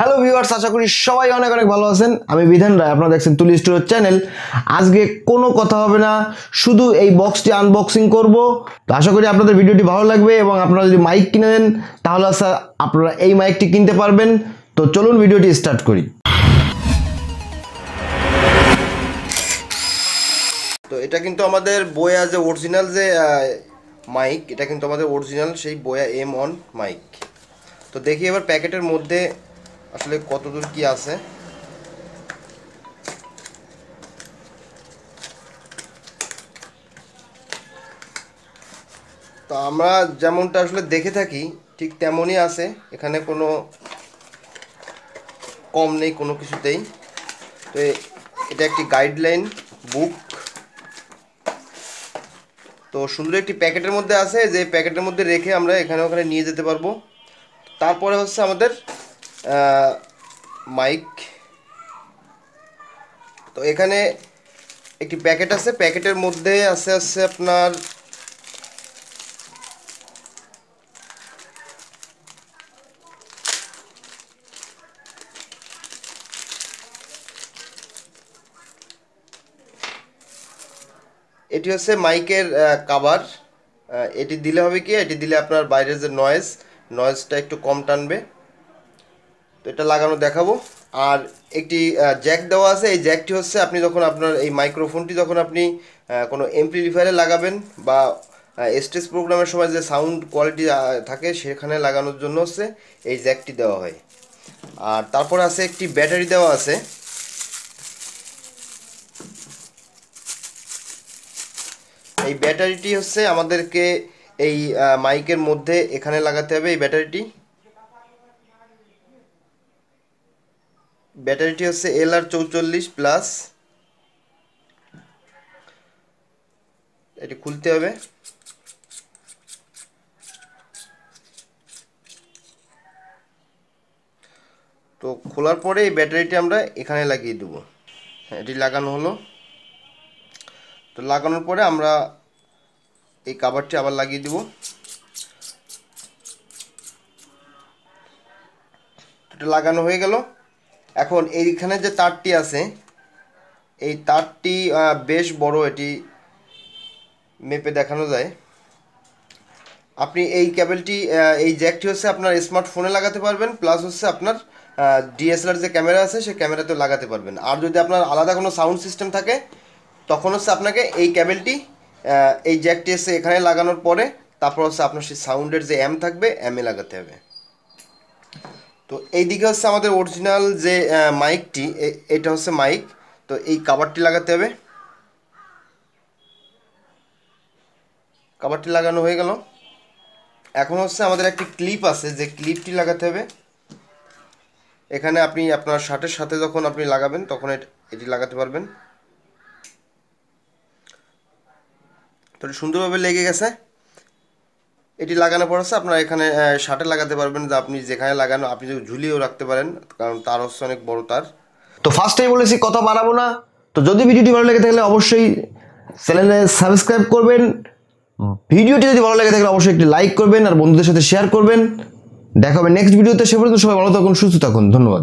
Hello viewers আশা করি সবাই অনেক অনেক ভালো আছেন। আমি বিধান রায়, আপনারা দেখছেন তুলি স্টোর চ্যানেল আজকে কোনো কথা হবে না, শুধু এই বক্সটি আনবক্সিং করব। তো আশা করি আপনাদের ভিডিওটি ভালো লাগবে এবং আপনারা যদি মাইক কিনে নেন, তাহলে আপনারা এই মাইকটি কিনতে পারবেন। তো চলুন ভিডিওটি স্টার্ট করি। তো এটা কিন্তু আমাদের বয়া যে অরিজিনাল যে মাইক এটা কিন্তু আমাদের অরিজিনাল সেই বয়া এম অন মাইক তো দেখি এবার প্যাকেটের মধ্যে আসলে কতদূর কি আছে? তো আমরা যেমনটা আসলে দেখে থাকি, ঠিক তেমনই আছে। এখানে কোনো কম নেই, কোনো কিছুতেই। তো এটা একটি গাইডলাইন বুক। তো সুন্দর একটি প্যাকেটের মধ্যে আছে, যে প্যাকেটের মধ্যে রেখে আমরা এখানে ওখানে নিয়ে যেতে পারব। তারপরে হচ্ছে আমাদের মাইক তো এখানে একটি প্যাকেট আছে। প্যাকেটের মধ্যে আছে আছে আপনার এটি হচ্ছে মাইকের কাভার এটি দিলে হবে কি? এটি দিলে আপনার বাইরের যে নয়েজ নয়েজটা একটু কম টানবে। তো এটা লাগানো দেখাবো। আর একটি জ্যাক দেওয়া আছে। এই জ্যাকটি হচ্ছে আপনি যখন আপনার এই মাইক্রোফোনটি যখন আপনি কোনো এমপ্লিফায়ারে লাগাবেন বা স্টেজ প্রোগ্রামের সময় যে সাউন্ড কোয়ালিটি থাকে সেখানে লাগানোর জন্য হচ্ছে এই জ্যাকটি দেওয়া হয়। আর তারপর আছে একটি ব্যাটারি দেওয়া আছে। এই ব্যাটারিটি হচ্ছে আমাদেরকে এই মাইকের মধ্যে এখানে লাগাতে হবে এই ব্যাটারিটি ব্যাটারিটি হচ্ছে এল আর চৌচল্লিশ প্লাস। এটি খুলতে হবে। তো খোলার পরে এই ব্যাটারিটি আমরা এখানে লাগিয়ে দেবো। হ্যাঁ এটি লাগানো হলো। তো লাগানোর পরে আমরা এই কাভারটি আবার লাগিয়ে দিব। এটা লাগানো হয়ে গেল। এখন এইখানে যে তারটি আছে এই তারটি বেশ বড় এটি মেপে দেখানো যায়। আপনি এই কেবলটি আহ, এই জ্যাকটি হচ্ছে আপনার স্মার্টফোনে লাগাতে পারবেন প্লাস হচ্ছে আপনার ডিএসএলআর যে ক্যামেরা আছে সেই ক্যামেরাতেও লাগাতে পারবেন। আর যদি আপনার আলাদা কোনো সাউন্ড সিস্টেম থাকে তখন হচ্ছে আপনাকে এই কেবলটি আহ, এই জ্যাকটি এসে এখানে লাগানোর পরে তারপর হচ্ছে আপনার সেই সাউন্ডের যে অ্যাম থাকবে অ্যামে লাগাতে হবে। তো এই দিকে হচ্ছে আমাদের অরিজিনাল যে মাইকটি এটা হচ্ছে মাইক তো এই কাভারটি লাগাতে হবে। কাভারটি লাগানো হয়ে গেল। এখন হচ্ছে আমাদের একটি ক্লিপ আছে, যে ক্লিপটি লাগাতে হবে। এখানে আপনি আপনার শার্টের সাথে যখন আপনি লাগাবেন, তখন এটি লাগাতে পারবেন। তো সুন্দরভাবে লেগে গেছে। এটি লাগানোর পর হচ্ছে আপনারা এখানে শার্টে লাগাতে পারবেন, যে আপনি যেখানে লাগানো, আপনি ঝুলিয়েও রাখতে পারেন, কারণ তার হচ্ছে অনেক বড় তার। তো ফার্স্টেই বলেছি, কথা বাড়াবো না। তো যদি ভিডিওটি ভালো লেগে থাকলে অবশ্যই চ্যানেলে সাবস্ক্রাইব করবেন। ভিডিওটি যদি ভালো লেগে থাকলে অবশ্যই একটি লাইক করবেন, আর বন্ধুদের সাথে শেয়ার করবেন। দেখা হবে নেক্সট ভিডিওতে সে পর্যন্ত সবাই ভালো থাকুন, সুস্থ থাকুন, ধন্যবাদ।